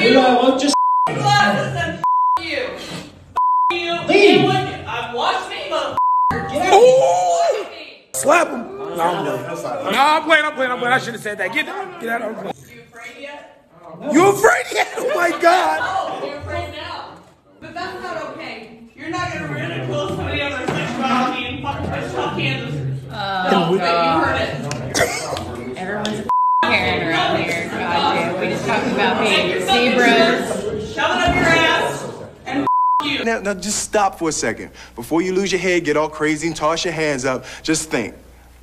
You know what? Just glasses and you. F- you. Leave. And when- Uh, watch me, mother. Ooh! Slap him. No, I'm playing. No, I'm playing. I'm playing. I'm playing. I should have said that. Get that. Get out. I'm playing. You afraid yet? You afraid yet? Oh my God. Oh, you're afraid now. But that's not okay. You're not gonna ridicule somebody on their sexuality and fucking push talk Kansas. No, but you heard it. Everyone's a Karen around here. God damn. We just talking about being zebras. Shove it up your ass and you. Now, now just stop for a second. Before you lose your head, get all crazy and toss your hands up, just think.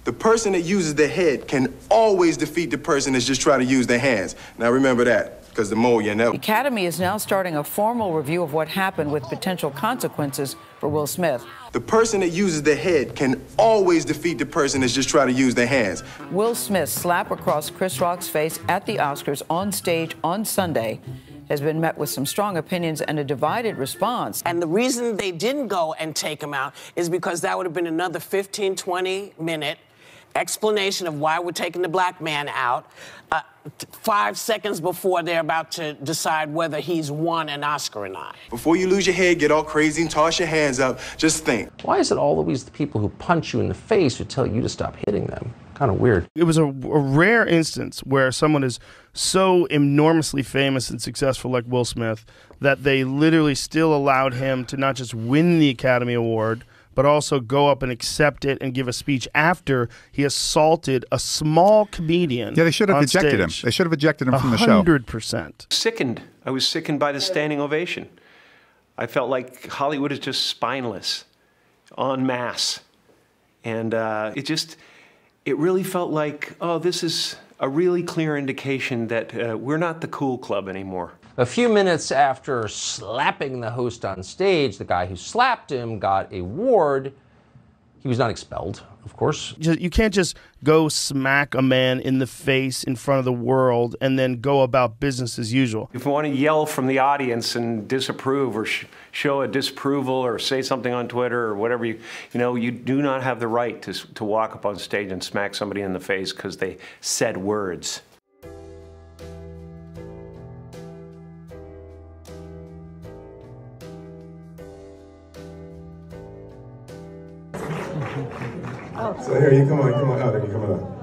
The person that uses their head can always defeat the person that's just trying to use their hands. Now remember that, because the more you know. The Academy is now starting a formal review of what happened with potential consequences for Will Smith. The person that uses their head can always defeat the person that's just trying to use their hands. Will Smith's slap across Chris Rock's face at the Oscars on stage on Sunday has been met with some strong opinions and a divided response. And the reason they didn't go and take him out is because that would have been another 15, 20 minute explanation of why we're taking the black man out uh, five seconds before they're about to decide whether he's won an Oscar or not. Before you lose your head, get all crazy and toss your hands up, just think. Why is it always the people who punch you in the face who tell you to stop hitting them? Kind of weird. It was a, a rare instance where someone is so enormously famous and successful like Will Smith that they literally still allowed him to not just win the Academy Award, but also go up and accept it and give a speech after he assaulted a small comedian. Yeah, they should have on ejected him. They should have ejected him from the show. hundred percent. Sickened. I was sickened by the standing ovation. I felt like Hollywood is just spineless, en masse. And uh, it just, it really felt like, oh, this is a really clear indication that uh, we're not the cool club anymore. A few minutes after slapping the host on stage, the guy who slapped him got a ward. He was not expelled, of course. You can't just go smack a man in the face in front of the world and then go about business as usual. If you want to yell from the audience and disapprove or sh- show a disapproval or say something on Twitter or whatever, you, you know, you do not have the right to, to walk up on stage and smack somebody in the face because they said words. Oh. So here, you come on, come on out, you come on. out.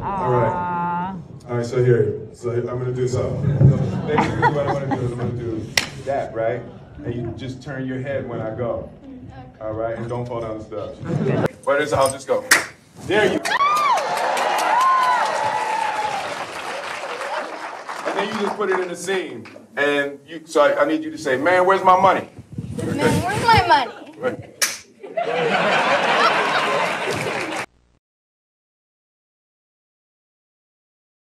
All right. All right, so here, so I'm gonna do something. So basically what I'm gonna do is I'm gonna do that, right? And you just turn your head when I go. All right, and don't fall down the steps. Where is, I'll just go. There you go. And then you just put it in the scene. And you, so I, I need you to say, man, where's my money? Man, where's my money? Right.